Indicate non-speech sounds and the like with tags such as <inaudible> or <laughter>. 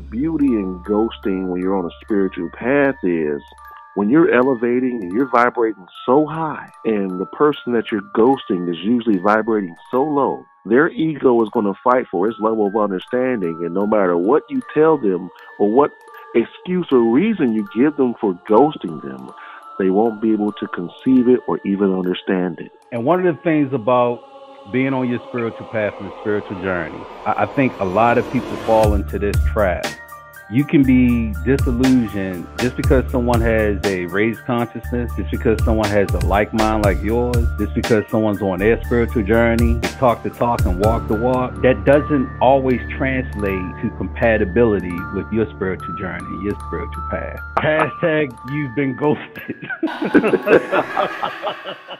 ghosting when you're on a spiritual path is when you're elevating and you're vibrating so high, and the person that you're ghosting is usually vibrating so low, their ego is going to fight for its level of understanding. And no matter what you tell them or what excuse or reason you give them for ghosting them, they won't be able to conceive it or even understand it. And one of the things about being on your spiritual path and spiritual journey, I, I think a lot of people fall into this trap you can be disillusioned just because someone has a raised consciousness, just because someone has a like mind like yours, just because someone's on their spiritual journey, talk the talk and walk the walk. That doesn't always translate to compatibility with your spiritual journey, your spiritual path. Hashtag you've been ghosted. <laughs>